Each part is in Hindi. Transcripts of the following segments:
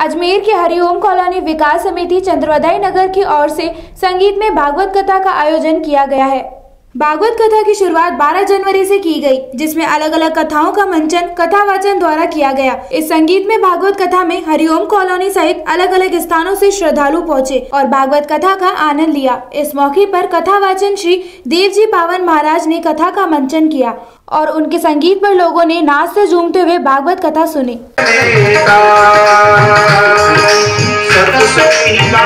अजमेर के हरिओम कॉलोनी विकास समिति चंद्रोदय नगर की ओर से संगीत में भागवत कथा का आयोजन किया गया है। भागवत कथा की शुरुआत 12 जनवरी से की गई, जिसमें अलग अलग कथाओं का मंचन कथा वाचन द्वारा किया गया। इस संगीत में भागवत कथा में हरिओम कॉलोनी सहित अलग अलग स्थानों से श्रद्धालु पहुँचे और भागवत कथा का आनंद लिया। इस मौके पर कथा वाचन श्री देवजी पावन महाराज ने कथा का मंचन किया और उनके संगीत पर लोगों ने नाच से झूमते हुए भागवत कथा सुनी। कॉलोनी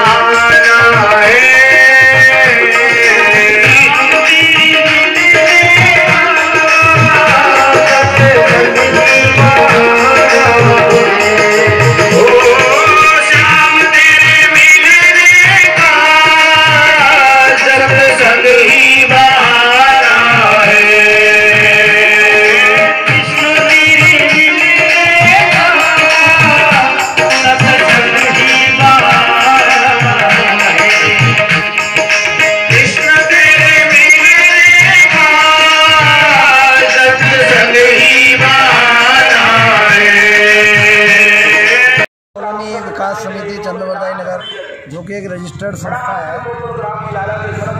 समिति चंद्रवरदाई नगर, जो कि एक रजिस्टर्ड संस्था है।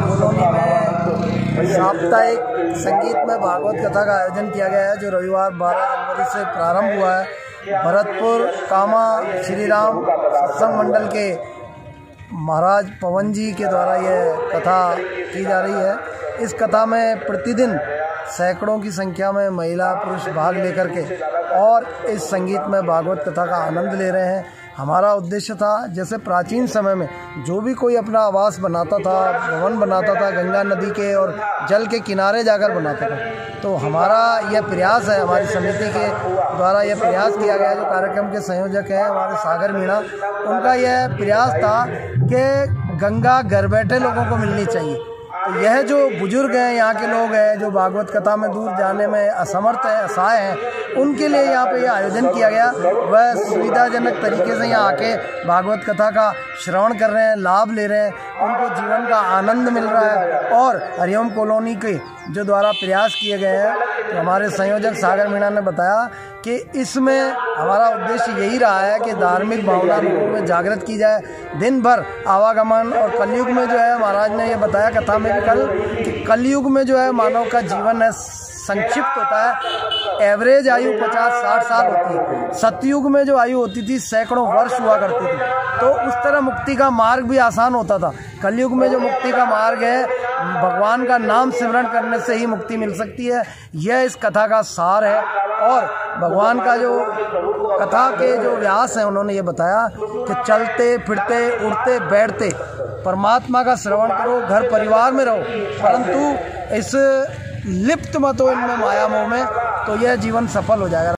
कॉलोनी में साप्ताहिक संगीत में भागवत कथा का आयोजन किया गया है, जो रविवार 12 जनवरी से प्रारंभ हुआ है। भरतपुर कामा श्री राम सत्संग मंडल के महाराज पवन जी के द्वारा यह कथा की जा रही है। इस कथा में प्रतिदिन सैकड़ों की संख्या में महिला पुरुष भाग लेकर के और इस संगीत में भागवत कथा का आनंद ले रहे हैं। हमारा उद्देश्य था, जैसे प्राचीन समय में जो भी कोई अपना आवास बनाता था, भवन बनाता था, गंगा नदी के और जल के किनारे जाकर बनाता था। तो हमारा यह प्रयास है, हमारी समिति के द्वारा यह प्रयास किया गया, जो कार्यक्रम के संयोजक हैं, हमारे सागर मीणा, उनका यह प्रयास था कि गंगा घर बैठे लोगों को मिलनी चाहिए। यह जो बुज़ुर्ग हैं, यहाँ के लोग हैं, जो भागवत कथा में दूर जाने में असमर्थ हैं, असहाय हैं, उनके लिए यहाँ पे यह आयोजन किया गया। वह सुविधाजनक तरीके से यहाँ आके भागवत कथा का श्रवण कर रहे हैं, लाभ ले रहे हैं। उनको जीवन का आनंद मिल रहा है और हरिओम कॉलोनी के जो द्वारा प्रयास किए गए हैं तो हमारे संयोजक सागर मीणा ने बताया कि इसमें हमारा उद्देश्य यही रहा है कि धार्मिक भावना लोगों में जागृत की जाए, दिन भर आवागमन और कलयुग में जो है महाराज ने ये बताया कथा में भी कल कि कलयुग में जो है मानव का जीवन है, संक्षिप्त होता है। एवरेज आयु पचास, साठ साल होती है। सतयुग में जो आयु होती थी, सैकड़ों वर्ष हुआ करती थी। तो उस तरह मुक्ति का मार्ग भी आसान होता था। कलयुग में जो मुक्ति का मार्ग है, भगवान का नाम सिमरण करने से ही मुक्ति मिल सकती है। यह इस कथा का सार है। और भगवान का जो कथा के जो व्यास हैं, उन्होंने ये बताया कि चलते, फिरते, उड़ते, बैठते, परमात्मा का श्रवण करो, घर परिवार में रहो, परंतु इस लिप्त मत हो इनमें माया मोह में तो यह जीवन सफल हो जाएगा।